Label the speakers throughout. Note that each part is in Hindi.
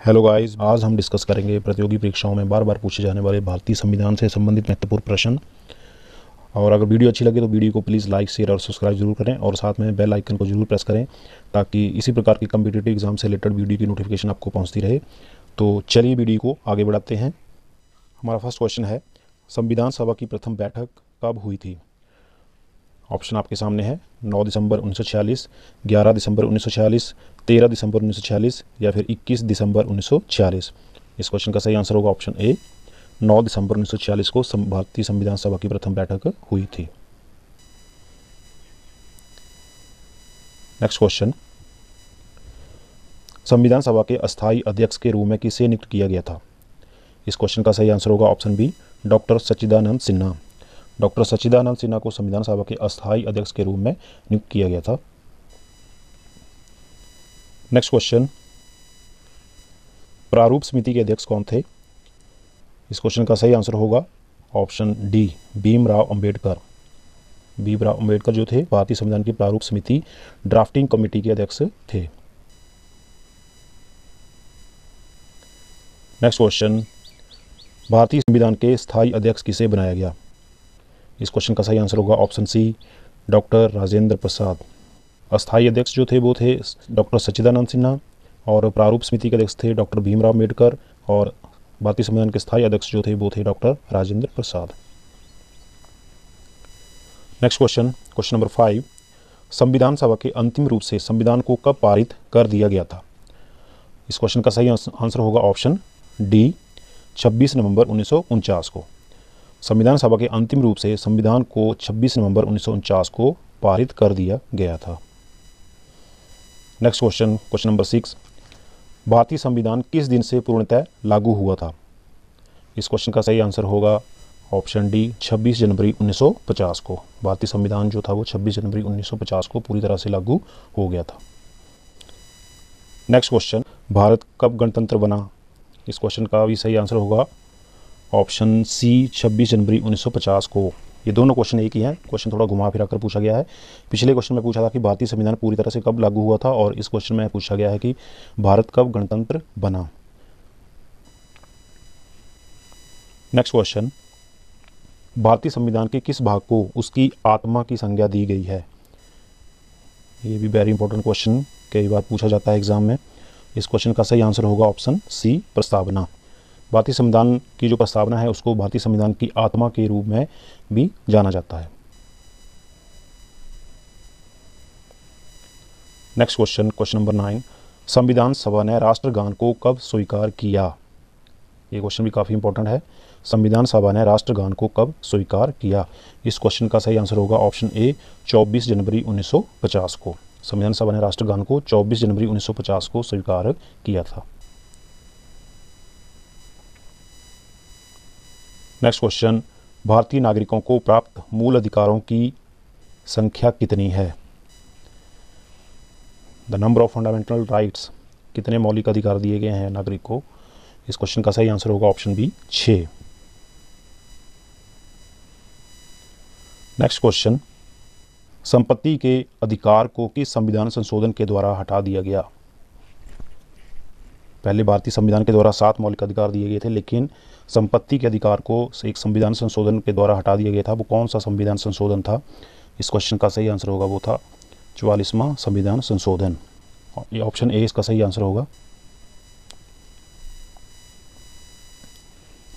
Speaker 1: हेलो गाइस आज हम डिस्कस करेंगे प्रतियोगी परीक्षाओं में बार बार पूछे जाने वाले भारतीय संविधान से संबंधित महत्वपूर्ण प्रश्न। और अगर वीडियो अच्छी लगे तो वीडियो को प्लीज़ लाइक शेयर और सब्सक्राइब ज़रूर करें और साथ में बेल आइकन को ज़रूर प्रेस करें ताकि इसी प्रकार की कम्पिटेटिव एग्ज़ाम से रिलेटेड वीडियो की नोटिफिकेशन आपको पहुँचती रहे। तो चलिए वीडियो को आगे बढ़ाते हैं। हमारा फ़र्स्ट क्वेश्चन है, संविधान सभा की प्रथम बैठक कब हुई थी? ऑप्शन आपके सामने है। 9 दिसंबर 1946, 11 दिसंबर 1946, 13 दिसंबर 1946 या फिर 21 दिसंबर 1946 इस क्वेश्चन का सही आंसर होगा ऑप्शन ए 9 दिसंबर 1946 को भारतीय संविधान सभा की प्रथम बैठक हुई थी। नेक्स्ट क्वेश्चन संविधान सभा के अस्थायी अध्यक्ष के रूप में किसे नियुक्त किया गया था? इस क्वेश्चन का सही आंसर होगा option B doctor Sachchidanand Sinha. Doctor Sachchidanand Sinha को संविधान सभा के अस्थायी अध्यक्ष के रूप में नियुक्त किया गया था। नेक्स्ट क्वेश्चन प्रारूप समिति के अध्यक्ष कौन थे? इस क्वेश्चन का सही आंसर होगा ऑप्शन डी भीमराव अंबेडकर। भीमराव अंबेडकर जो थे, भारतीय संविधान की प्रारूप समिति ड्राफ्टिंग कमेटी के अध्यक्ष थे। नेक्स्ट क्वेश्चन भारतीय संविधान के स्थायी अध्यक्ष किसे बनाया गया? इस क्वेश्चन का सही आंसर होगा option C doctor Rajendra Prasad. अस्थायी अध्यक्ष जो थे वो थे डॉक्टर सच्चिदानंद सिन्हा और प्रारूप समिति के अध्यक्ष थे डॉक्टर भीमराव अंबेडकर और भारतीय संविधान के स्थायी अध्यक्ष जो थे वो थे doctor Rajendra Prasad. Next question question number five संविधान सभा के अंतिम रूप से संविधान को कब पारित कर दिया गया था? इस क्वेश्चन का सही आंसर होगा ऑप्शन डी 26 नवंबर उन्नीस सौ उनचास को। संविधान सभा के अंतिम रूप से संविधान को 26 नवंबर उन्नीस सौ उनचास को पारित कर दिया गया था। Next question question number six भारतीय संविधान किस दिन से पूर्णतः लागू हुआ था? इस क्वेश्चन का सही आंसर होगा ऑप्शन डी 26 जनवरी 1950 को। भारतीय संविधान जो था वो 26 जनवरी 1950 को पूरी तरह से लागू हो गया था। नेक्स्ट क्वेश्चन भारत कब गणतंत्र बना? इस क्वेश्चन का भी सही आंसर होगा ऑप्शन सी 26 जनवरी 1950 को। ये दोनों क्वेश्चन एक ही हैं। क्वेश्चन थोड़ा घुमा फिरा कर पूछा गया है। पिछले क्वेश्चन में पूछा था कि भारतीय संविधान पूरी तरह से कब लागू हुआ था और इस क्वेश्चन में पूछा गया है कि भारत कब गणतंत्र बना। नेक्स्ट क्वेश्चन भारतीय संविधान के किस भाग को उसकी आत्मा की संज्ञा दी गई है? ये भी वेरी इंपॉर्टेंट क्वेश्चन कई बार पूछा जाता है एग्ज़ाम में। इस क्वेश्चन का सही आंसर होगा ऑप्शन सी प्रस्तावना। भारतीय संविधान की जो प्रस्तावना है, उसको भारतीय संविधान की आत्मा के रूप में भी जाना जाता है। Next question question number nine संविधान सभा ने राष्ट्रगान को कब स्वीकार किया? ये क्वेश्चन भी काफ़ी इंपॉर्टेंट है। संविधान सभा ने राष्ट्रगान को कब स्वीकार किया? इस क्वेश्चन का सही आंसर होगा ऑप्शन ए 24 जनवरी 1950 को। संविधान सभा ने राष्ट्रगान को 24 जनवरी 1950 को स्वीकार किया था। नेक्स्ट क्वेश्चन भारतीय नागरिकों को प्राप्त मूल अधिकारों की संख्या कितनी है? The number of fundamental rights कितने मौलिक अधिकार दिए गए हैं नागरिक को? इस क्वेश्चन का सही आंसर होगा ऑप्शन बी छ नेक्स्ट क्वेश्चन संपत्ति के अधिकार को किस संविधान संशोधन के द्वारा हटा दिया गया? पहले भारतीय संविधान के द्वारा सात मौलिक अधिकार दिए गए थे, लेकिन संपत्ति के अधिकार को एक संविधान संशोधन के द्वारा हटा दिया गया था। वो कौन सा संविधान संशोधन था? इस क्वेश्चन का सही आंसर होगा वो था चौवालीसवां संविधान संशोधन। ये ऑप्शन ए इसका सही आंसर होगा।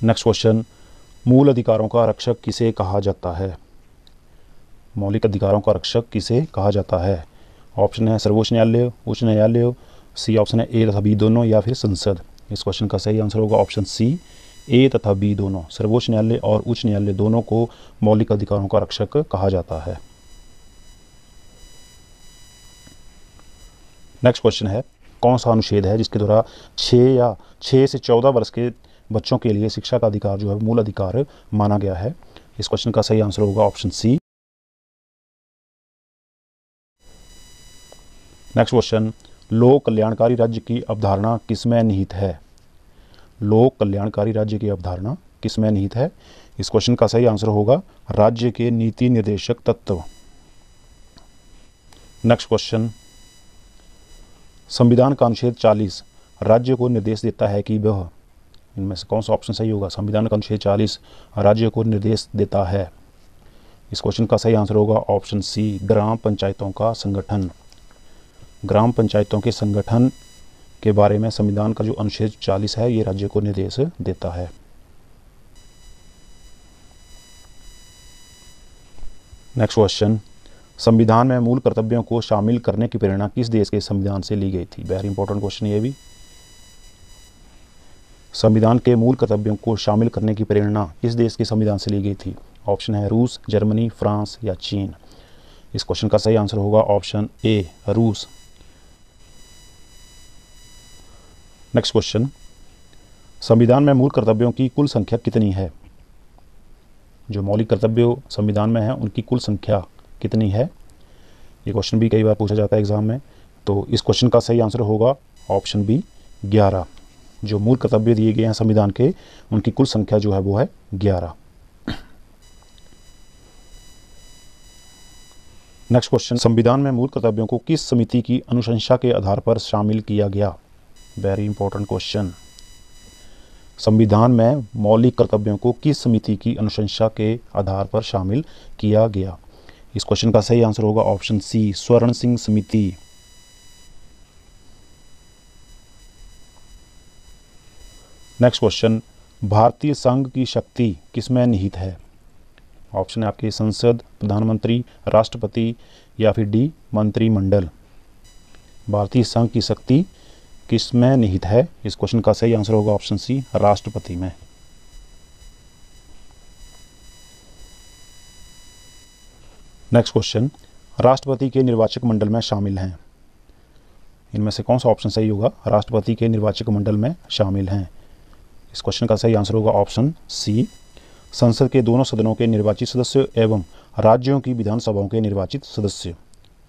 Speaker 1: नेक्स्ट क्वेश्चन मूल अधिकारों का रक्षक किसे कहा जाता है? मौलिक अधिकारों का रक्षक किसे कहा जाता है? ऑप्शन है सर्वोच्च न्यायालय, उच्च न्यायालय सी ऑप्शन है ए तथा बी दोनों या फिर संसद। इस क्वेश्चन का सही आंसर होगा ऑप्शन सी ए तथा बी दोनों। सर्वोच्च न्यायालय और उच्च न्यायालय दोनों को मौलिक अधिकारों का रक्षक कहा जाता है। नेक्स्ट क्वेश्चन है, कौन सा अनुच्छेद है जिसके द्वारा छः या छः से चौदह वर्ष के बच्चों के लिए शिक्षा का अधिकार जो है मूल अधिकार माना गया है? इस क्वेश्चन का सही आंसर होगा ऑप्शन सी नेक्स्ट क्वेश्चन लोक कल्याणकारी राज्य की अवधारणा किसमें निहित है? लोक कल्याणकारी राज्य की अवधारणा किसमें निहित है? इस क्वेश्चन का सही आंसर होगा राज्य के नीति निर्देशक तत्व। नेक्स्ट क्वेश्चन संविधान का अनुच्छेद 40 राज्य को निर्देश देता है कि वह, इनमें से कौन सा ऑप्शन सही होगा? संविधान का अनुच्छेद चालीस राज्य को निर्देश देता है। इस क्वेश्चन का सही आंसर होगा ऑप्शन सी ग्राम पंचायतों का संगठन। ग्राम पंचायतों के संगठन के बारे में संविधान का जो अनुच्छेद चालीस है, ये राज्य को निर्देश देता है। नेक्स्ट क्वेश्चन संविधान में मूल कर्तव्यों को शामिल करने की प्रेरणा किस देश के संविधान से ली गई थी? वेरी इंपॉर्टेंट क्वेश्चन ये भी। संविधान के मूल कर्तव्यों को शामिल करने की प्रेरणा किस देश के संविधान से ली गई थी? ऑप्शन है रूस, जर्मनी, फ्रांस या चीन। इस क्वेश्चन का सही आंसर होगा ऑप्शन ए रूस। नेक्स्ट क्वेश्चन संविधान में मूल कर्तव्यों की कुल संख्या कितनी है? जो मौलिक कर्तव्य संविधान में है, उनकी कुल संख्या कितनी है? ये क्वेश्चन भी कई बार पूछा जाता है एग्ज़ाम में तो इस क्वेश्चन का सही आंसर होगा ऑप्शन बी ग्यारह। जो मूल कर्तव्य दिए गए हैं संविधान के, उनकी कुल संख्या जो है वो है ग्यारह। नेक्स्ट क्वेश्चन संविधान में मूल कर्तव्यों को किस समिति की अनुशंसा के आधार पर शामिल किया गया? वेरी इंपॉर्टेंट क्वेश्चन संविधान में मौलिक कर्तव्यों को किस समिति की अनुशंसा के आधार पर शामिल किया गया? इस क्वेश्चन का सही आंसर होगा ऑप्शन सी स्वर्ण सिंह समिति। नेक्स्ट क्वेश्चन भारतीय संघ की शक्ति किसमें निहित है? ऑप्शन है आपके संसद, प्रधानमंत्री, राष्ट्रपति या फिर डी मंत्रिमंडल। भारतीय संघ की शक्ति किसमें निहित है? इस क्वेश्चन का सही आंसर होगा ऑप्शन सी राष्ट्रपति में। नेक्स्ट क्वेश्चन राष्ट्रपति के निर्वाचक मंडल में शामिल हैं। इनमें से कौन सा ऑप्शन सही होगा? राष्ट्रपति के निर्वाचक मंडल में शामिल हैं। इस क्वेश्चन का सही आंसर होगा ऑप्शन सी संसद के दोनों सदनों के निर्वाचित सदस्य एवं राज्यों की विधानसभाओं के निर्वाचित सदस्य।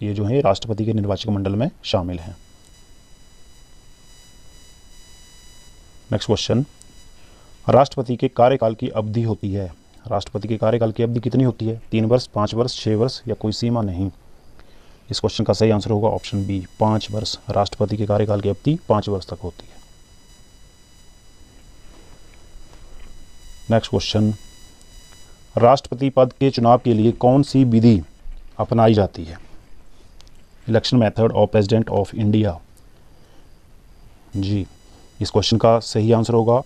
Speaker 1: ये जो है, राष्ट्रपति के निर्वाचक मंडल में शामिल हैं। नेक्स्ट क्वेश्चन राष्ट्रपति के कार्यकाल की अवधि होती है। राष्ट्रपति के कार्यकाल की अवधि कितनी होती है? तीन वर्ष, पाँच वर्ष छः वर्ष या कोई सीमा नहीं? इस क्वेश्चन का सही आंसर होगा ऑप्शन बी पाँच वर्ष। राष्ट्रपति के कार्यकाल की अवधि पाँच वर्ष तक होती है। नेक्स्ट क्वेश्चन राष्ट्रपति पद के चुनाव के लिए कौन सी विधि अपनाई जाती है? Election method of president of India जी। इस क्वेश्चन का सही आंसर होगा।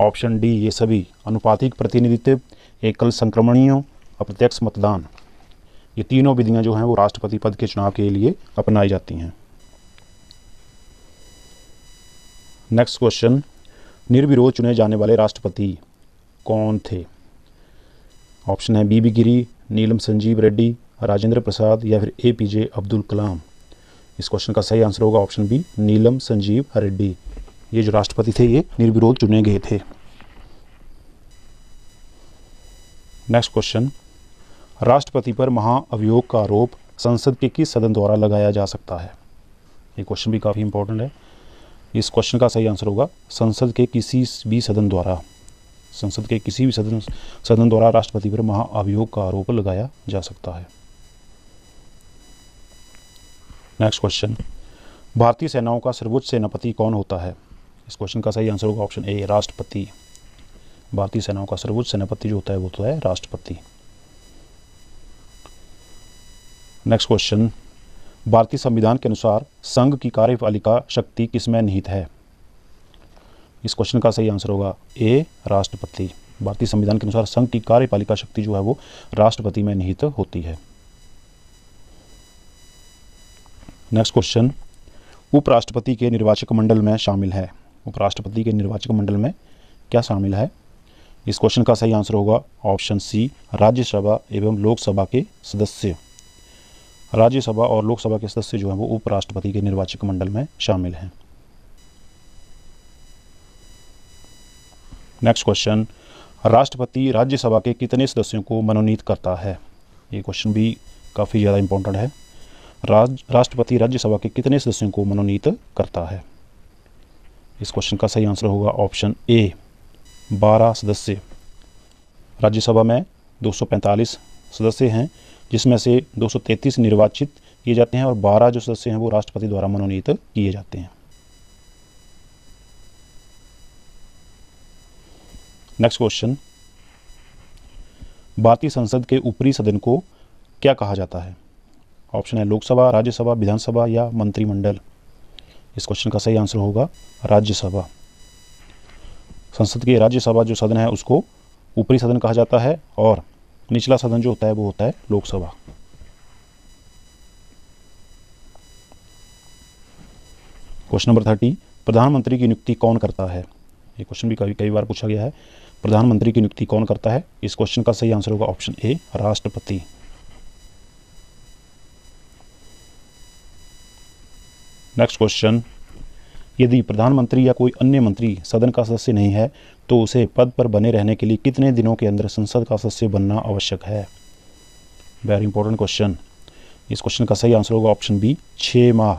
Speaker 1: ऑप्शन डी ये सभी अनुपातिक प्रतिनिधित्व एकल संक्रमणियों, अप्रत्यक्ष मतदान। ये तीनों विधियाँ जो हैं, वो राष्ट्रपति पद के चुनाव के लिए अपनाई जाती हैं। नेक्स्ट क्वेश्चन निर्विरोध चुने जाने वाले राष्ट्रपति कौन थे? ऑप्शन है बीबी गिरी नीलम संजीव रेड्डी, राजेंद्र प्रसाद या फिर ए पी जे अब्दुल कलाम। इस क्वेश्चन का सही आंसर होगा ऑप्शन बी नीलम संजीव रेड्डी ये जो राष्ट्रपति थे, ये निर्विरोध चुने गए थे। नेक्स्ट क्वेश्चन राष्ट्रपति पर महाअभियोग का आरोप संसद के किस सदन द्वारा लगाया जा सकता है? ये क्वेश्चन भी काफ़ी इंपॉर्टेंट है। इस क्वेश्चन का सही आंसर होगा, संसद के किसी भी सदन द्वारा। संसद के किसी भी सदन सदन द्वारा राष्ट्रपति पर महाअभियोग का आरोप लगाया जा सकता है। नेक्स्ट क्वेश्चन भारतीय सेनाओं का सर्वोच्च सेनापति कौन होता है? इस क्वेश्चन का सही आंसर होगा ऑप्शन ए राष्ट्रपति। भारतीय सेनाओं का सर्वोच्च सेनापति जो होता है वो तो है राष्ट्रपति। नेक्स्ट क्वेश्चन भारतीय संविधान के अनुसार संघ की कार्यपालिका शक्ति किसमें निहित है? इस क्वेश्चन का सही आंसर होगा ए राष्ट्रपति। भारतीय संविधान के अनुसार संघ की कार्यपालिका शक्ति जो है वो राष्ट्रपति में निहित होती है। नेक्स्ट क्वेश्चन उपराष्ट्रपति के निर्वाचक मंडल में शामिल है। उपराष्ट्रपति के निर्वाचक मंडल में क्या शामिल है? इस क्वेश्चन का सही आंसर होगा ऑप्शन सी राज्यसभा एवं लोकसभा के सदस्य। राज्यसभा और लोकसभा के सदस्य जो हैं वो उपराष्ट्रपति के निर्वाचक मंडल में शामिल हैं। नेक्स्ट क्वेश्चन राष्ट्रपति राज्यसभा के कितने सदस्यों को मनोनीत करता है? ये क्वेश्चन भी काफ़ी ज़्यादा इंपॉर्टेंट है। राज, राष्ट्रपति राज्यसभा के कितने सदस्यों को मनोनीत करता है? इस क्वेश्चन का सही आंसर होगा ऑप्शन ए बारह सदस्य। राज्यसभा में 245 सदस्य हैं, जिसमें से 233 निर्वाचित किए जाते हैं और 12 जो सदस्य हैं वो राष्ट्रपति द्वारा मनोनीत किए जाते हैं। नेक्स्ट क्वेश्चन भारतीय संसद के ऊपरी सदन को क्या कहा जाता है? ऑप्शन है लोकसभा, राज्यसभा, विधानसभा या मंत्रिमंडल। इस क्वेश्चन का सही आंसर होगा राज्यसभा। संसद के राज्यसभा जो सदन है, उसको ऊपरी सदन कहा जाता है और निचला सदन जो होता है, वो होता है लोकसभा। क्वेश्चन नंबर थर्टी प्रधानमंत्री की नियुक्ति कौन करता है? ये क्वेश्चन भी कई कई बार पूछा गया है। प्रधानमंत्री की नियुक्ति कौन करता है? इस क्वेश्चन का सही आंसर होगा ऑप्शन ए राष्ट्रपति। नेक्स्ट क्वेश्चन यदि प्रधानमंत्री या कोई अन्य मंत्री सदन का सदस्य नहीं है तो उसे पद पर बने रहने के लिए कितने दिनों के अंदर संसद का सदस्य बनना आवश्यक है? वेरी इंपॉर्टेंट क्वेश्चन इस क्वेश्चन का सही आंसर होगा ऑप्शन बी छः माह।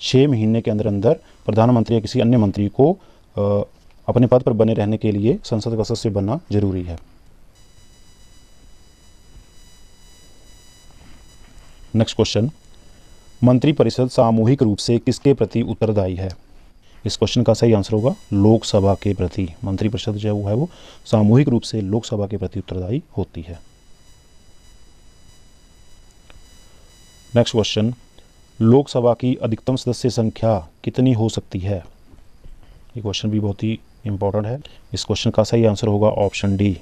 Speaker 1: छः महीने के अंदर अंदर प्रधानमंत्री या किसी अन्य मंत्री को आ, अपने पद पर बने रहने के लिए संसद का सदस्य बनना ज़रूरी है। नेक्स्ट क्वेश्चन मंत्रिपरिषद सामूहिक रूप से किसके प्रति उत्तरदायी है? इस क्वेश्चन का सही आंसर होगा लोकसभा के प्रति। मंत्रिपरिषद जो है वो सामूहिक रूप से लोकसभा के प्रति उत्तरदायी होती है। नेक्स्ट क्वेश्चन लोकसभा की अधिकतम सदस्य संख्या कितनी हो सकती है? ये क्वेश्चन भी बहुत ही इंपॉर्टेंट है। इस क्वेश्चन का सही आंसर होगा ऑप्शन डी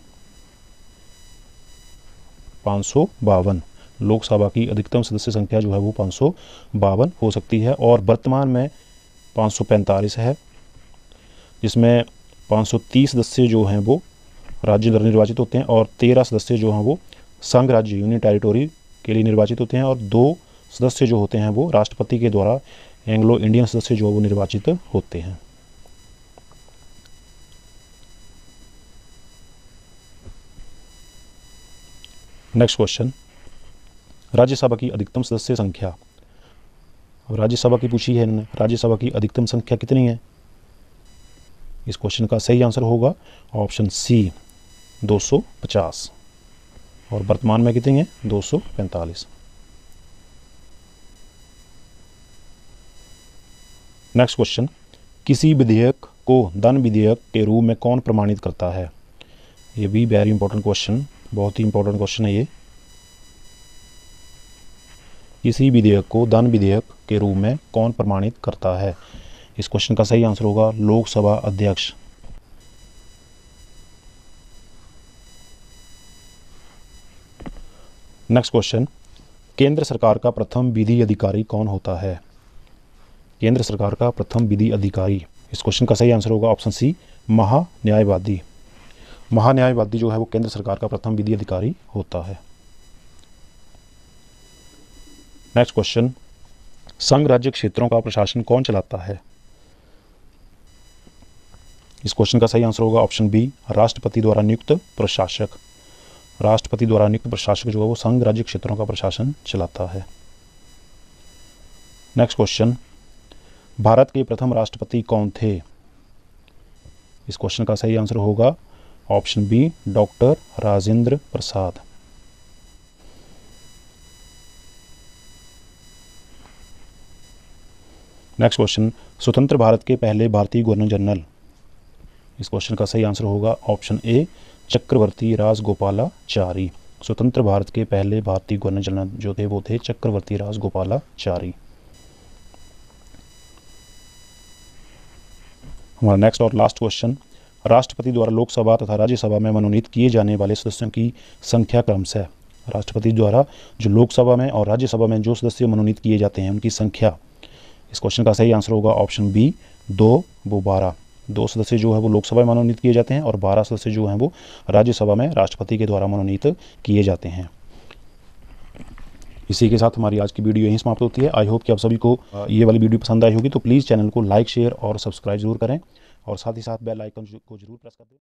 Speaker 1: पाँच सौ बावन। लोकसभा की अधिकतम सदस्य संख्या जो है वो पाँच हो सकती है और वर्तमान में 545 है, जिसमें 530 सदस्य जो हैं वो राज्य द्वारा निर्वाचित होते हैं और 13 सदस्य जो हैं वो संघ राज्य यूनियन टेरिटोरी के लिए निर्वाचित होते हैं और दो सदस्य जो होते हैं वो राष्ट्रपति के द्वारा एंग्लो इंडियन सदस्य जो है वो निर्वाचित होते हैं। नेक्स्ट क्वेश्चन राज्यसभा की अधिकतम सदस्य संख्या। अब राज्यसभा की पूछी है इन्होंने, राज्यसभा की अधिकतम संख्या कितनी है? इस क्वेश्चन का सही आंसर होगा ऑप्शन सी 250 और वर्तमान में कितनी है? 245 नेक्स्ट क्वेश्चन किसी विधेयक को धन विधेयक के रूप में कौन प्रमाणित करता है? ये भी वेरी इंपॉर्टेंट क्वेश्चन बहुत ही इंपॉर्टेंट क्वेश्चन है ये। किसी विधेयक को धन विधेयक के रूप में कौन प्रमाणित करता है? इस क्वेश्चन का सही आंसर होगा लोकसभा अध्यक्ष। नेक्स्ट क्वेश्चन केंद्र सरकार का प्रथम विधि अधिकारी कौन होता है? केंद्र सरकार का प्रथम विधि अधिकारी। इस क्वेश्चन का सही आंसर होगा ऑप्शन सी महान्यायवादी। महान्यायवादी जो है वो केंद्र सरकार का प्रथम विधि अधिकारी होता है। नेक्स्ट क्वेश्चन संघ राज्य क्षेत्रों का प्रशासन कौन चलाता है? इस क्वेश्चन का सही आंसर होगा ऑप्शन बी राष्ट्रपति द्वारा नियुक्त प्रशासक। राष्ट्रपति द्वारा नियुक्त प्रशासक जो है वो संघ राज्य क्षेत्रों का प्रशासन चलाता है। नेक्स्ट क्वेश्चन भारत के प्रथम राष्ट्रपति कौन थे? इस क्वेश्चन का सही आंसर होगा option B doctor Rajendra Prasad. Next question स्वतंत्र भारत के पहले भारतीय गवर्नर जनरल इस क्वेश्चन का सही आंसर होगा ऑप्शन ए चक्रवर्ती राजगोपालाचारी. स्वतंत्र भारत के पहले भारतीय गवर्नर जनरल जो थे वो थे चक्रवर्ती राजगोपालाचारी. हमारा नेक्स्ट और लास्ट क्वेश्चन राष्ट्रपति द्वारा लोकसभा तथा राज्यसभा में मनोनीत किए जाने वाले सदस्यों की संख्या क्रम से राष्ट्रपति द्वारा जो लोकसभा में और राज्यसभा में जो सदस्य मनोनीत किए जाते हैं उनकी संख्या इस क्वेश्चन का सही आंसर होगा ऑप्शन बी दो, वो बारह। दो सदस्य जो है वो लोकसभा में मनोनीत किए जाते हैं और बारह सदस्य जो हैं वो राज्यसभा में राष्ट्रपति के द्वारा मनोनीत किए जाते हैं। इसी के साथ हमारी आज की वीडियो यहीं समाप्त होती है। आई होप कि आप सभी को ये वाली वीडियो पसंद आई होगी तो प्लीज़ चैनल को लाइक शेयर और सब्सक्राइब ज़रूर करें। और साथ ही साथ बेल आइकन को ज़रूर प्रेस कर दें।